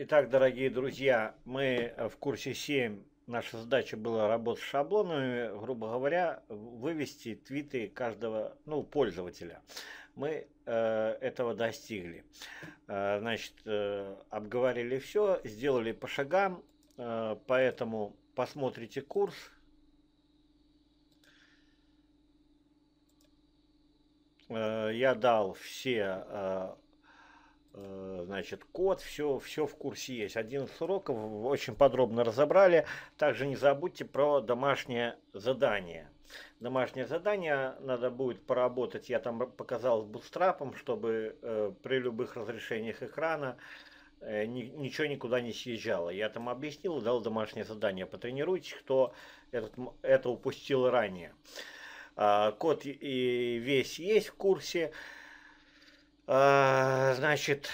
Итак, дорогие друзья, мы в курсе 7, наша задача была работать с шаблонами, грубо говоря, вывести твиты каждого ну, пользователя. Мы э, этого достигли. Э, значит, э, обговорили все, сделали по шагам, э, поэтому посмотрите курс. Э, я дал все э, Э, значит, код, все, все в курсе есть. 11 уроков очень подробно разобрали. Также не забудьте про домашнее задание. Домашнее задание надо будет поработать, я там показал с бутстрапом, чтобы э, при любых разрешениях экрана э, ни, ничего никуда не съезжало. Я там объяснил, дал домашнее задание. Потренируйтесь, кто этот, это упустил ранее. Э, код и весь есть в курсе. Значит,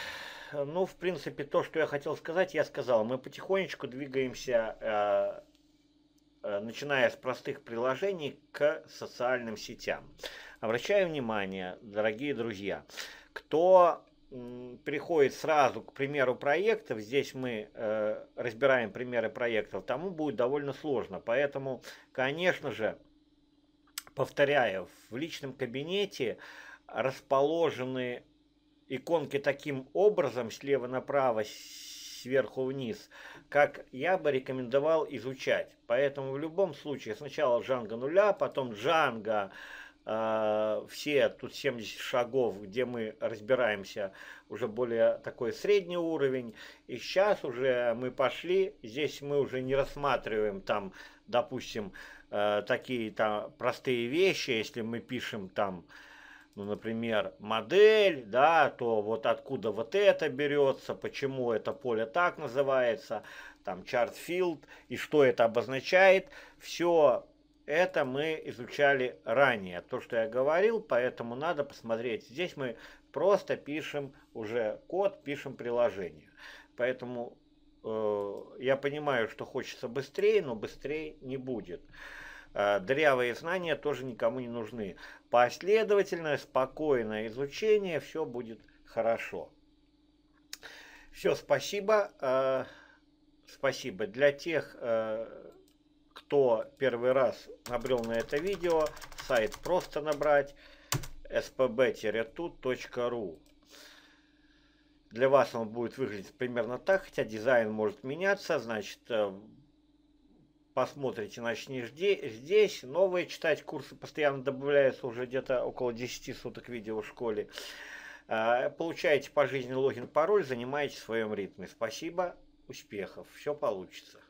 ну, в принципе, то, что я хотел сказать, я сказал. Мы потихонечку двигаемся, а, а, начиная с простых приложений, к социальным сетям. Обращаю внимание, дорогие друзья, кто приходит сразу к примеру проектов, здесь мы э, разбираем примеры проектов, тому будет довольно сложно. Поэтому, конечно же, повторяю, в личном кабинете расположены иконки таким образом, слева направо, сверху вниз, как я бы рекомендовал изучать. Поэтому в любом случае сначала Django нуля, потом Django, э, все тут 70 шагов, где мы разбираемся, уже более такой средний уровень. И сейчас уже мы пошли, здесь мы уже не рассматриваем там, допустим, э, такие там простые вещи, если мы пишем там ну, например, модель, да, то вот откуда вот это берется, почему это поле так называется, там chart field и что это обозначает, все это мы изучали ранее, то, что я говорил, поэтому надо посмотреть. Здесь мы просто пишем уже код, пишем приложение. Поэтому э, я понимаю, что хочется быстрее, но быстрее не будет. Э, дырявые знания тоже никому не нужны. Последовательное, спокойное изучение, все будет хорошо. Все, спасибо. Э, спасибо. Для тех, э, кто первый раз набрел на это видео, сайт просто набрать spb-tut.ru Для вас он будет выглядеть примерно так, хотя дизайн может меняться, значит, посмотрите, начни здесь. Новые читать курсы постоянно добавляются уже где-то около 10 суток видео в школе. А, получаете пожизненный логин, пароль, занимаетесь в своем ритме. Спасибо, успехов, все получится.